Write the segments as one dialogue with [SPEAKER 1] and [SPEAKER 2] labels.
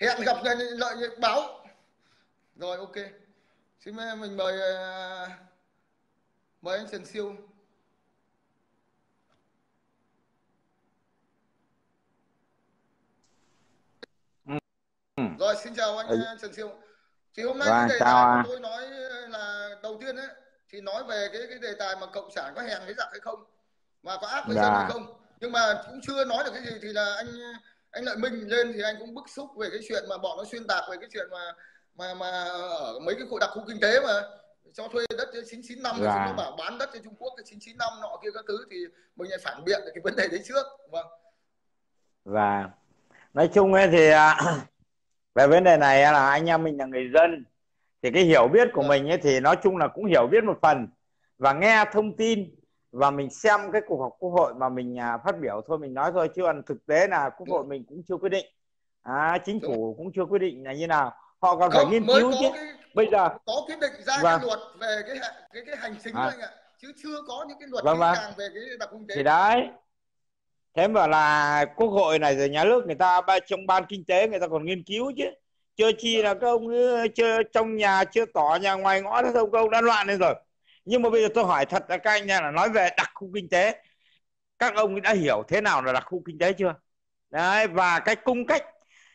[SPEAKER 1] hẹn gặp lợi báo rồi ok xin mình mời mời anh Trần Siêu ừ. rồi xin chào anh ừ. Trần Siêu thì hôm nay vâng, cái đề tài mà tôi nói là đầu tiên ấy thì nói về cái cái đề tài mà cộng sản có hèn với giặc hay không và có ác với dạ. dân hay không nhưng mà cũng chưa nói được cái gì thì là anh anh lợi minh lên thì anh cũng bức xúc về cái chuyện mà bọn nó xuyên tạc về cái chuyện mà mà mà ở mấy cái khu đặc khu kinh tế mà cho thuê đất 995 rồi chúng nó bảo bán đất cho Trung Quốc cái 995 nọ kia các thứ thì mình lại phản biện cái vấn đề đấy trước vâng
[SPEAKER 2] và nói chung ấy thì à, về vấn đề này là anh em mình là người dân. Thì cái hiểu biết của vâng. mình ấy thì nói chung là cũng hiểu biết một phần. Và nghe thông tin và mình xem cái cuộc họp quốc hội mà mình à, phát biểu thôi mình nói thôi chứ còn thực tế là quốc hội mình cũng chưa quyết định. À, chính phủ cũng chưa quyết định là như nào. Họ còn phải nghiên cứu chứ. cái, bây giờ
[SPEAKER 1] có quyết định ra vâng. cái luật về cái cái cái hành chính à. anh ạ chứ chưa có những cái luật vâng, vâng. về cái đặc kinh tế.
[SPEAKER 2] Thì đấy. Thế mà là quốc hội này rồi nhà nước người ta trong ban kinh tế người ta còn nghiên cứu chứ. Chưa chi là các ông chưa trong nhà chưa tỏ nhà ngoài ngõ thế không các ông đã loạn lên rồi nhưng mà bây giờ tôi hỏi thật là các anh là nói về đặc khu kinh tế. Các ông đã hiểu thế nào là đặc khu kinh tế chưa? Đấy và cái cung cách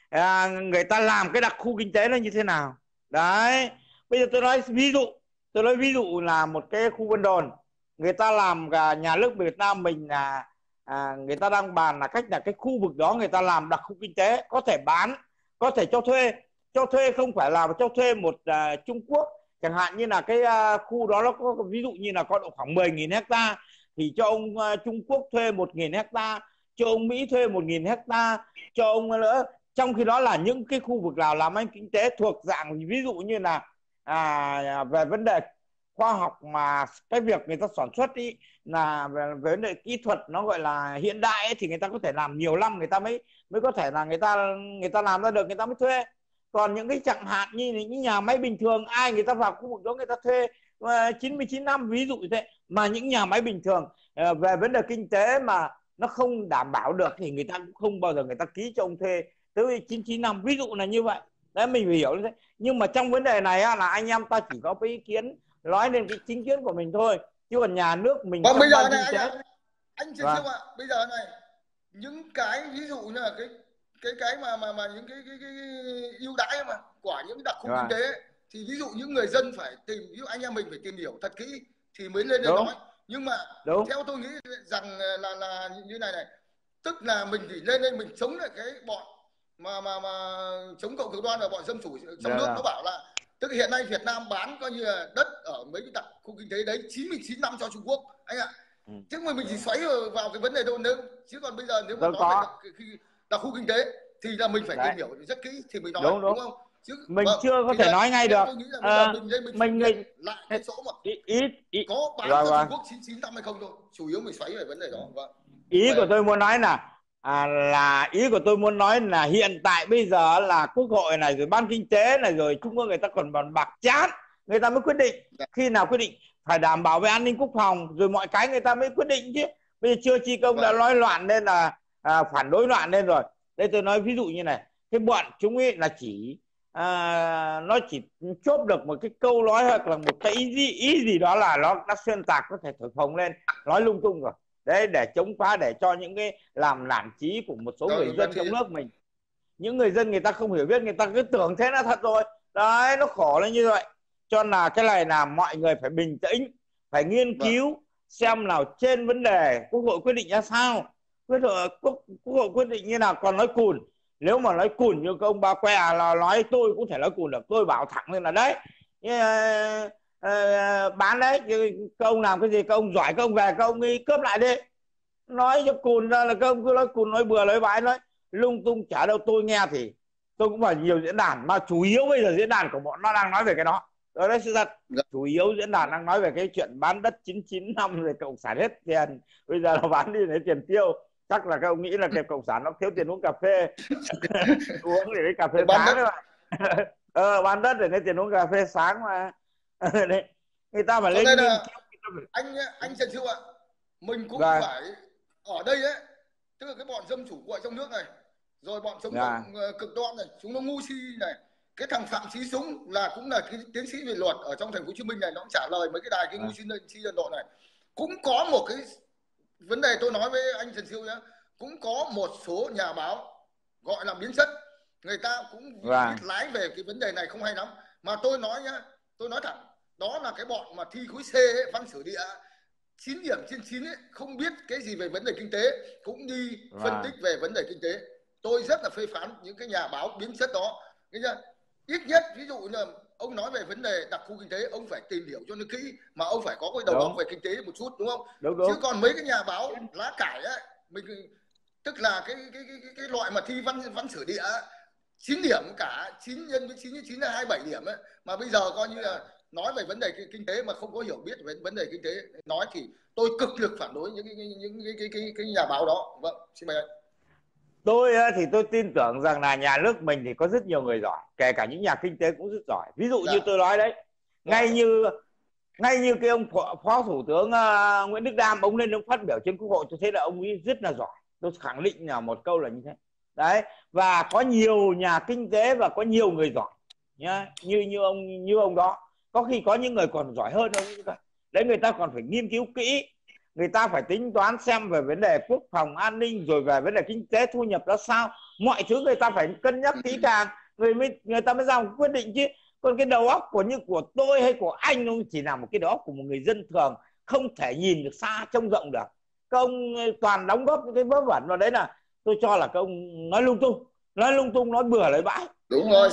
[SPEAKER 2] à, người ta làm cái đặc khu kinh tế nó như thế nào? Đấy bây giờ tôi nói ví dụ tôi nói ví dụ là một cái khu vân đồn. Người ta làm cả nhà nước Việt Nam mình là à, người ta đang bàn là cách là cái khu vực đó người ta làm đặc khu kinh tế có thể bán có thể cho thuê. Cho thuê không phải là cho thuê một à, Trung Quốc chẳng hạn như là cái uh, khu đó nó có ví dụ như là có độ khoảng 10.000 hecta thì cho ông uh, Trung Quốc thuê 1.000 hecta cho ông Mỹ thuê 1.000 hecta cho ông à, nữa trong khi đó là những cái khu vực nào làm anh kinh tế thuộc dạng ví dụ như là à, về vấn đề khoa học mà cái việc người ta sản xuất ý là về, về vấn đề kỹ thuật nó gọi là hiện đại ấy, thì người ta có thể làm nhiều năm người ta mới mới có thể là người ta người ta làm ra được người ta mới thuê còn những cái chẳng hạn như những nhà máy bình thường ai người ta vào khu vực đó người ta thuê 99 ờ, năm ví dụ như thế. Mà những nhà máy bình thường ờ, về vấn đề kinh tế mà nó không đảm bảo được thì người ta cũng không bao giờ người ta ký cho ông thuê tới 99 năm. Ví dụ là như vậy. Đấy mình phải hiểu như thế. Nhưng mà trong vấn đề này á, là anh em ta chỉ có cái ý kiến nói lên cái chính kiến của mình thôi. Chứ còn nhà nước mình
[SPEAKER 1] vâng, bây giờ này anh, anh, anh Trần vâng. ạ. Bây giờ này những cái ví dụ như là cái cái cái mà mà mà những cái cái, cái, cái ưu đãi mà của những đặc khu vâng. kinh tế thì ví dụ những người dân phải tìm ví dụ anh em mình phải tìm hiểu thật kỹ thì mới lên để nói nhưng mà Đúng. theo tôi nghĩ rằng là là như này này tức là mình chỉ lên đây mình chống lại cái bọn mà mà mà chống cộng cực đoan và bọn dân chủ trong nước dạ. nó bảo là tức hiện nay Việt Nam bán coi như là đất ở mấy cái đặc khu kinh tế đấy 99 năm cho Trung Quốc anh ạ ừ. chứ mà mình chỉ xoáy vào cái vấn đề đâu nếu chứ còn bây giờ nếu mà nói về đặc, đặc khu kinh tế thì là mình phải tìm hiểu rất kỹ thì mình nói đúng, đúng. đúng không
[SPEAKER 2] chứ mình vâng, chưa có thể nói ngay được à, mình, mình, mình, mình
[SPEAKER 1] lại cái số mà ý, ý có bán rồi, cho Trung Quốc 99 năm hay không thôi chủ yếu mình xoáy về vấn đề đó vâng
[SPEAKER 2] ý Vậy. của tôi muốn nói là à, là ý của tôi muốn nói là hiện tại bây giờ là quốc hội này rồi ban kinh tế này rồi trung ương người ta còn bàn bạc chán người ta mới quyết định dạ. khi nào quyết định phải đảm bảo về an ninh quốc phòng rồi mọi cái người ta mới quyết định chứ bây giờ chưa chi công đã vâng. nói loạn nên là à, phản đối loạn lên rồi. Đây tôi nói ví dụ như này. Cái bọn chúng ấy là chỉ à, nó chỉ chốt được một cái câu nói hoặc là một cái ý gì ý gì đó là nó đã xuyên tạc có thể thổi phồng lên nói lung tung rồi. Đấy để chống phá để cho những cái làm nản trí của một số Đó, người dân trong nước mình. Những người dân người ta không hiểu biết người ta cứ tưởng thế là thật rồi. Đấy nó khổ là như vậy. Cho là cái này là mọi người phải bình tĩnh phải nghiên vâng. cứu xem nào trên vấn đề quốc hội quyết định ra sao quyết hội quốc, quốc hội quyết định như nào? Còn nói cùn. Nếu mà nói cùn như các ông ba que là nói tôi cũng thể nói cùn được. Tôi bảo thẳng lên là đấy. Uh, bán đấy các ông làm cái gì? Các ông giỏi các ông về các ông đi cướp lại đi. Nói cho cùn ra là các ông cứ nói cùn nói bừa nói bãi nói. Lung tung chả đâu tôi nghe thì tôi cũng phải nhiều diễn đàn mà chủ yếu bây giờ diễn đàn của bọn nó đang nói về cái đó. Đó là sự thật. Dạ. chủ yếu diễn đàn đang nói về cái chuyện bán đất 99 năm rồi cộng sản hết tiền. Bây giờ nó bán đi lấy tiền tiêu chắc là các ông nghĩ là cái cộng sản nó thiếu tiền uống cà phê uống để lấy cà phê bán đấy mà ờ bán đất để lấy tiền uống cà phê sáng mà đấy người ta phải lên là
[SPEAKER 1] anh anh Trần Siêu ạ mình cũng vâng. phải ở đây ấy tức là cái bọn dân chủ của trong nước này rồi bọn chống. Dạ. cộng cực đoan này chúng nó ngu si này cái thằng phạm chí dũng là cũng là cái tiến sĩ về luật ở trong thành phố hồ chí minh này nó cũng trả lời mấy cái đài cái ngu si si dân đội này cũng có một cái vấn đề tôi nói với anh trần siêu nhé cũng có một số nhà báo gọi là biến chất người ta cũng wow. biết lái về cái vấn đề này không hay lắm mà tôi nói nhá tôi nói thẳng đó là cái bọn mà thi khối C ấy, văn sử địa 9 điểm trên 9 ấy, không biết cái gì về vấn đề kinh tế cũng đi wow. phân tích về vấn đề kinh tế tôi rất là phê phán những cái nhà báo biến chất đó Nghe chưa? ít nhất ví dụ như ông nói về vấn đề đặc khu kinh tế ông phải tìm hiểu cho nó kỹ mà ông phải có cái đầu óc về kinh tế một chút đúng không?
[SPEAKER 2] Đúng, đúng.
[SPEAKER 1] chứ còn mấy cái nhà báo lá cải ấy mình tức là cái cái cái cái, cái loại mà thi văn văn sử địa 9 điểm cả 9 nhân với 9 9 là 27 điểm ấy. Mà bây giờ coi như là nói về vấn đề kinh tế mà không có hiểu biết về vấn đề kinh tế nói thì tôi cực lực phản đối những cái những cái cái cái, cái nhà báo đó. Vâng xin mời anh
[SPEAKER 2] tôi thì tôi tin tưởng rằng là nhà nước mình thì có rất nhiều người giỏi kể cả những nhà kinh tế cũng rất giỏi. Ví dụ dạ. như tôi nói đấy ngay dạ. như ngay như cái ông phó thủ tướng uh, Nguyễn Đức Đam ông lên ông phát biểu trên quốc hội tôi thấy là ông ấy rất là giỏi. Tôi khẳng định là một câu là như thế. Đấy và có nhiều nhà kinh tế và có nhiều người giỏi nhá như như ông như ông đó. Có khi có những người còn giỏi hơn ông đấy người ta còn phải nghiên cứu kỹ người ta phải tính toán xem về vấn đề quốc phòng an ninh rồi về vấn đề kinh tế thu nhập ra sao. Mọi thứ người ta phải cân nhắc kỹ càng. Người mới người ta mới ra một quyết định chứ. Còn cái đầu óc của như của tôi hay của anh nó chỉ là một cái đầu óc của một người dân thường không thể nhìn được xa trông rộng được. Các ông toàn đóng góp những cái vớ vẩn vào đấy là tôi cho là các ông nói lung tung nói lung tung nói bừa lấy bãi.
[SPEAKER 1] Đúng rồi